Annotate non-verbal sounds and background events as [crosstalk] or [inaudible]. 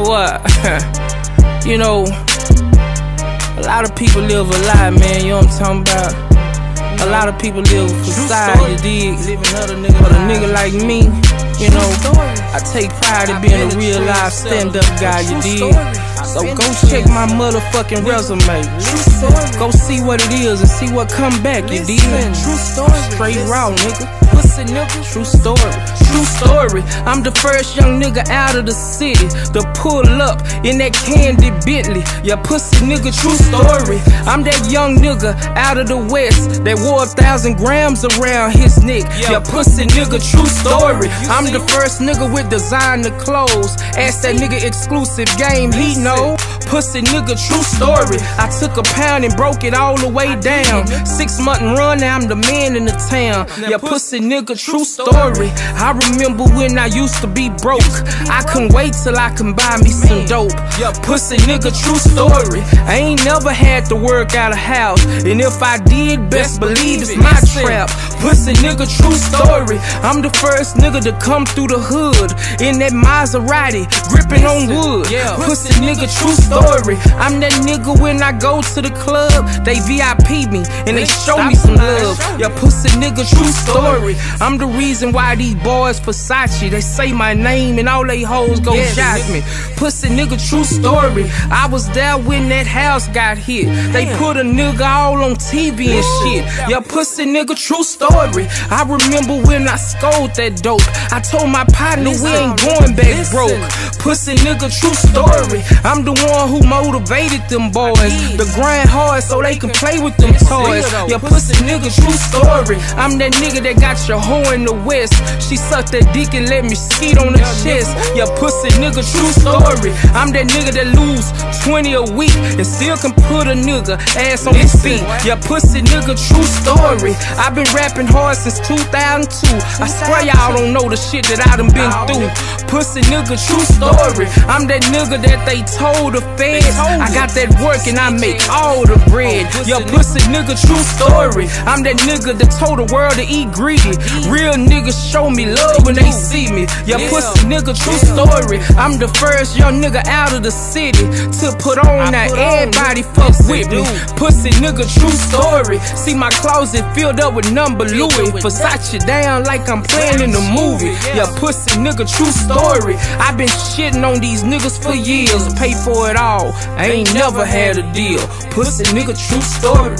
What? [laughs] you know, a lot of people live a lie, man. You know what I'm talking about? A lot of people live facade, you dig? But a nigga like me, you know, I take pride in being a real life stand-up guy, you dig? So go check my motherfucking resume. Go see what it is and see what come back, you dig? Straight raw, nigga pussy nigga. True story, true story. I'm the first young nigga out of the city to pull up in that candy Bentley. Yeah, pussy nigga, true story. I'm that young nigga out of the west that wore a thousand grams around his neck. Yeah, pussy nigga, true story. I'm the first nigga with designer clothes. Ask that nigga exclusive game, he know. Pussy nigga, true story. I took a pound and broke it all the way down. Six month run, now I'm the man in the town. Yeah, pussy nigga, true story. I remember when I used to be broke. I couldn't wait till I can buy me some dope. Yeah, pussy nigga, true story. I ain't never had to work out a house. And if I did, best believe it's my trap. Pussy nigga, true story. I'm the first nigga to come through the hood in that Maserati, gripping on wood. Pussy nigga, true story. I'm that nigga when I go to the club, they VIP me and they show me some love. Yeah, pussy nigga, true story. I'm the reason why these boys Versace, they say my name and all they hoes go yes. shot me. Pussy nigga, true story. I was there when that house got hit. They put a nigga all on TV and shit. Yeah, pussy nigga, true story. I remember when I scored that dope. I told my partner we ain't going back broke. Pussy nigga, true story. I'm the one who motivated them boys. The grind hard so they can play with them toys. Yeah, pussy nigga, true story. I'm that nigga that got your hoe in the west. She sucked that dick and let me skeet on the chest. Yeah, pussy nigga, true story. I'm that nigga that lose 20 a week and still can put a nigga ass on his feet. Yeah, pussy nigga, true story. I've been rapping hard since 2002. I swear y'all don't know the shit that I done been through. Pussy nigga, true story. I'm that nigga that they told the feds. I got that work and I make all the bread. Yeah, pussy nigga, true story. I'm that nigga that told the world to eat greedy. Real niggas show me love when they see me. Yeah, pussy nigga, true story. I'm the first young nigga out of the city to put on that everybody fuck with me. Pussy nigga, true story. See my closet filled up with number Louis. Versace down like I'm playing in a movie. Yeah, pussy nigga, true story. I've been shitting on these niggas for years. Pay for it all. I ain't never had a deal. Pussy nigga, true story.